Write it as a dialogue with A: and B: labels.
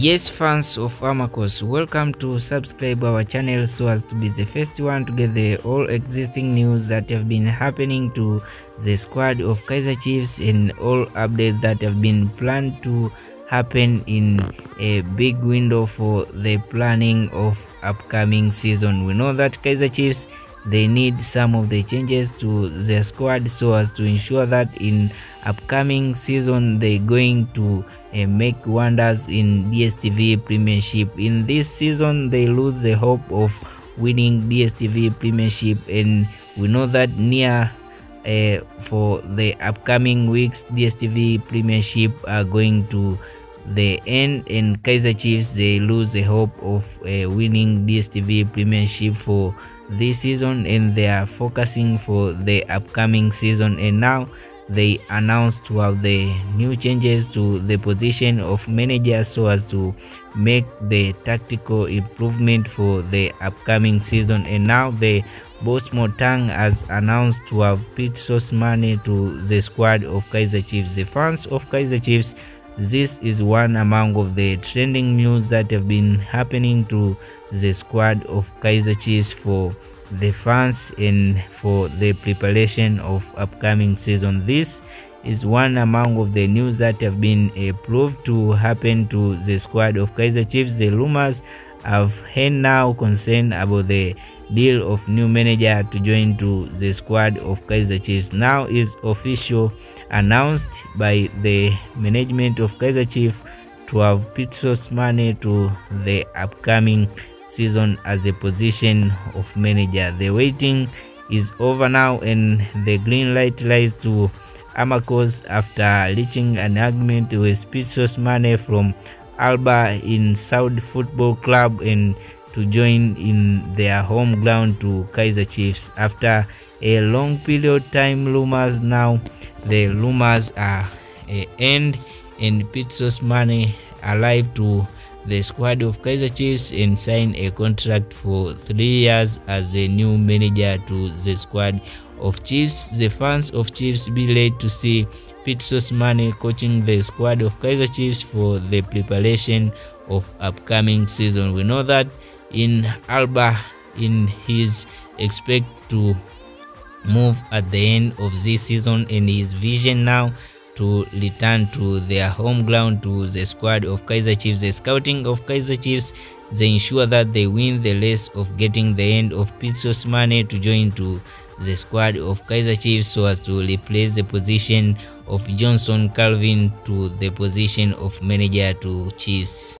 A: Yes, fans of Amacos, welcome to subscribe our channel so as to be the first one to get the all existing news that have been happening to the squad of Kaiser Chiefs and all updates that have been planned to happen in a big window for the planning of upcoming season. We know that Kaiser Chiefs they need some of the changes to their squad so as to ensure that in upcoming season they're going to uh, make wonders in DSTV Premiership. In this season, they lose the hope of winning DSTV Premiership, and we know that near uh, for the upcoming weeks, DSTV Premiership are going to the end, and Kaizer Chiefs they lose the hope of uh, winning DSTV Premiership for this season, and they are focusing for the upcoming season, and now they announced to have the new changes to the position of manager so as to make the tactical improvement for the upcoming season. And now the boss Motaung has announced to have Pitso Mosimane to the squad of Kaizer Chiefs. The fans of Kaizer Chiefs this is one among of the trending news that have been happening to the squad of Kaizer Chiefs for the fans and for the preparation of upcoming season. This is one among of the news that have been uh, approved to happen to the squad of kaizer chiefs. The rumors have heard now concern about the deal of new manager to join to the squad of kaizer chiefs now is official announced by the management of kaizer chiefs to have Pitso Mosimane to the upcoming season as a position of manager. The waiting is over now and the green light lies to Amakos after reaching an agreement with Pitso Mosimane from Al Ahli in Saudi Football Club and to join in their home ground to Kaiser Chiefs. After a long period time rumors now, the rumors are uh, end and Pitsos money alive to the squad of Kaiser Chiefs and sign a contract for three years as a new manager to the squad of Chiefs. The fans of Chiefs be late to see Pete money coaching the squad of Kaiser Chiefs for the preparation of upcoming season. We know that in Alba, in his expect to move at the end of this season and his vision now to return to their home ground to the squad of Kaiser Chiefs. The scouting of Kaiser Chiefs, they ensure that they win the race of getting the end of Pitsos money to join to the squad of Kaiser Chiefs so as to replace the position of Johnson Calvin to the position of manager to Chiefs.